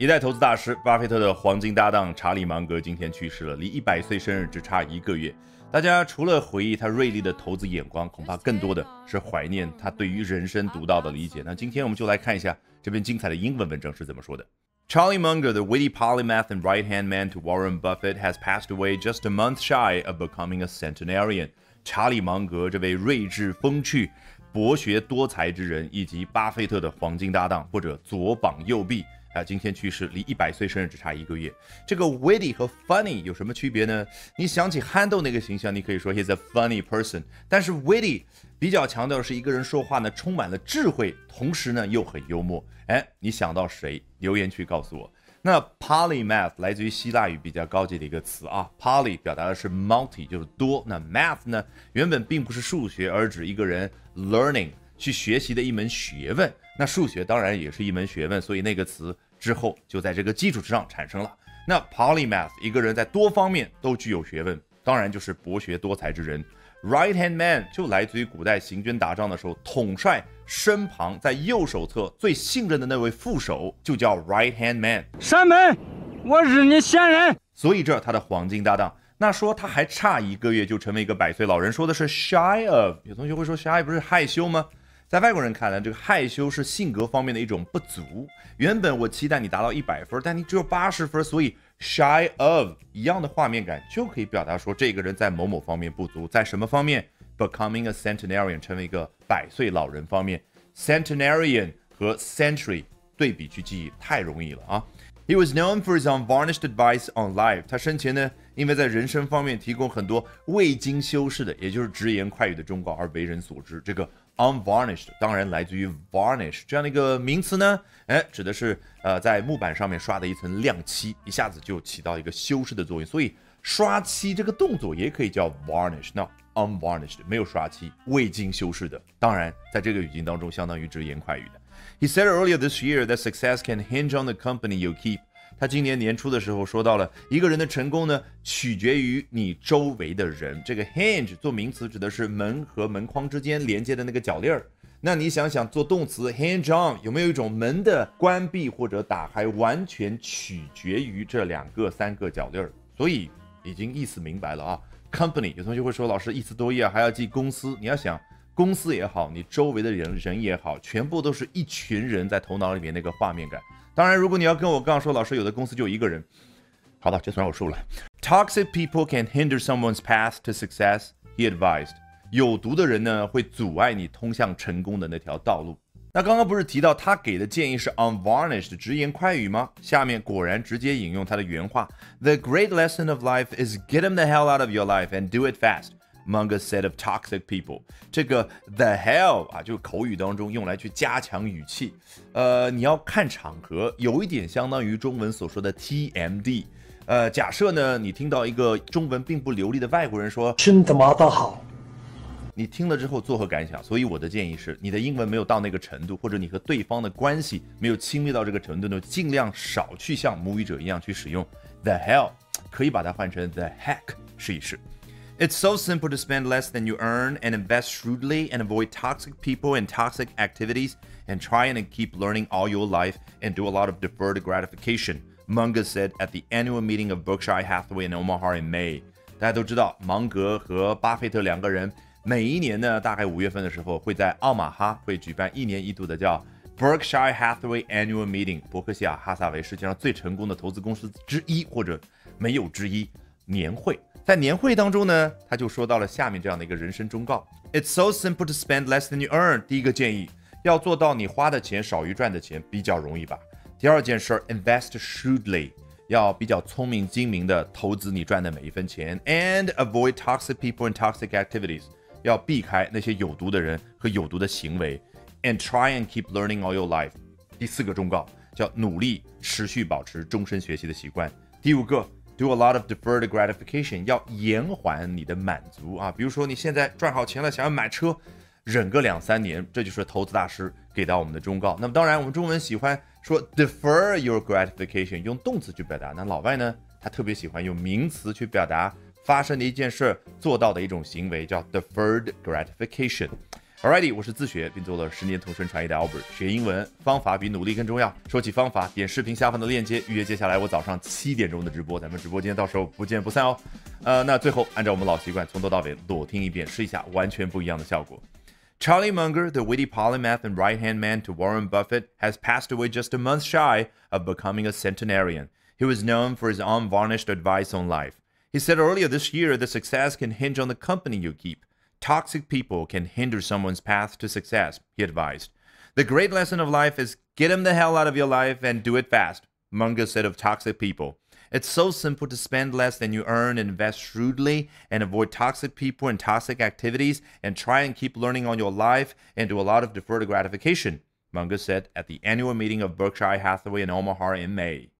一代投资大师巴菲特的黄金搭档查理芒格今天去世了，离一百岁生日只差一个月。大家除了回忆他锐利的投资眼光，恐怕更多的是怀念他对于人生独到的理解。那今天我们就来看一下这篇精彩的英文文章是怎么说的。Charlie Munger, the witty polymath and right-hand man to Warren Buffett, has passed away just a month shy of becoming a centenarian. 查理芒格这位睿智风趣、博学多才之人，以及巴菲特的黄金搭档或者左膀右臂。啊，今天去世，离一百岁生日只差一个月。这个 witty 和 funny 有什么区别呢？你想起憨豆那个形象，你可以说 he's a funny person。但是 witty 比较强调的是一个人说话呢充满了智慧，同时呢又很幽默。哎，你想到谁？留言区告诉我。那 polymath 来自于希腊语比较高级的一个词啊，poly 表达的是 multi 就是多，那 math 呢原本并不是数学，而指一个人 learning 去学习的一门学问。那数学当然也是一门学问，所以那个词之后就在这个基础之上产生了。那 polymath 一个人在多方面都具有学问，当然就是博学多才之人。Right hand man 就来自于古代行军打仗的时候，统帅身旁在右手侧最信任的那位副手就叫 right hand man。山门，我日你仙人！所以这他的黄金搭档。那说他还差一个月就成为一个百岁老人，说的是 shy of。有同学会说 shy 不是害羞吗？在外国人看来，这个害羞是性格方面的一种不足。原本我期待你达到一百分，但你只有八十分，所以 shy of 一样的画面感就可以表达说这个人在某某方面不足。在什么方面？Becoming a centenarian 成为一个百岁老人方面，centenarian 和 century 对比去记忆太容易了啊。He was known for his unvarnished advice on life。他生前呢，因为在人生方面提供很多未经修饰的，也就是直言快语的忠告而为人所知。这个。Unvarnished 当然来自于 varnish 这样的一个名词呢，哎，指的是呃在木板上面刷的一层亮漆，一下子就起到一个修饰的作用。所以刷漆这个动作也可以叫 varnish。那 unvarnished 没有刷漆，未经修饰的，当然在这个语境当中相当于直言快语的。He said earlier this year that success can hinge on the company you keep. 他今年年初的时候说到了，一个人的成功呢，取决于你周围的人。这个 hinge 做名词指的是门和门框之间连接的那个铰链儿。那你想想做动词 hinge on 有没有一种门的关闭或者打开完全取决于这两个三个铰链儿？所以已经意思明白了啊。Company 有同学会说，老师一词多义啊，还要记公司。你要想公司也好，你周围的人人也好，全部都是一群人在头脑里面那个画面感。当然，如果你要跟我刚刚说，老师有的公司就一个人，好的，这算我输了。Toxic people can hinder someone's path to success, he advised。有毒的人呢，会阻碍你通向成功的那条道路。那刚刚不是提到他给的建议是 unvarnished 直言快语吗？下面果然直接引用他的原话：The great lesson of life is get them the hell out of your life and do it fast。Munger said of toxic people，这个 the hell 啊，就口语当中用来去加强语气。呃，你要看场合，有一点相当于中文所说的 TMD。呃，假设呢，你听到一个中文并不流利的外国人说“真他妈的好”，你听了之后作何感想？所以我的建议是，你的英文没有到那个程度，或者你和对方的关系没有亲密到这个程度呢，尽量少去像母语者一样去使用 the hell，可以把它换成 the heck 试一试。It's so simple to spend less than you earn and invest shrewdly and avoid toxic people and toxic activities and try and keep learning all your life and do a lot of deferred gratification, Munger said at the annual meeting of Berkshire Hathaway in Omaha in May. 大家都知道，芒格和巴菲特两个人每一年呢，大概五月份的时候会在奥马哈会举办一年一度的叫 Berkshire Hathaway Annual Meeting，伯克希尔哈撒韦世界上最成功的投资公司之一或者没有之一年会。 在年会当中呢，他就说到了下面这样的一个人生忠告：It's so simple to spend less than you earn。第一个建议，要做到你花的钱少于赚的钱，比较容易吧。第二件事，invest shrewdly，要比较聪明精明的投资你赚的每一分钱，and avoid toxic people and toxic activities，要避开那些有毒的人和有毒的行为，and try and keep learning all your life。第四个忠告叫努力持续保持终身学习的习惯。第五个。Do a lot of deferred gratification，要延缓你的满足啊。比如说你现在赚好钱了，想要买车，忍个两三年，这就是投资大师给到我们的忠告。那么当然，我们中文喜欢说 defer your gratification，用动词去表达。那老外呢，他特别喜欢用名词去表达发生的一件事做到的一种行为，叫 deferred gratification。Alrighty，我是自学并做了十年同声传译的 Albert。学英文方法比努力更重要。说起方法，点视频下方的链接预约接下来我早上七点钟的直播，咱们直播间到时候不见不散哦。呃，那最后按照我们老习惯，从头到尾裸听一遍，试一下完全不一样的效果。Charlie Munger, the witty polymath and right-hand man to Warren Buffett, has passed away just a month shy of becoming a centenarian. He was known for his unvarnished advice on life. He said earlier this year that success can hinge on the company you keep. Toxic people can hinder someone's path to success, he advised. The great lesson of life is get them the hell out of your life and do it fast, Munger said of toxic people. It's so simple to spend less than you earn and invest shrewdly and avoid toxic people and toxic activities and try and keep learning on your life and do a lot of deferred gratification, Munger said at the annual meeting of Berkshire Hathaway in Omaha in May.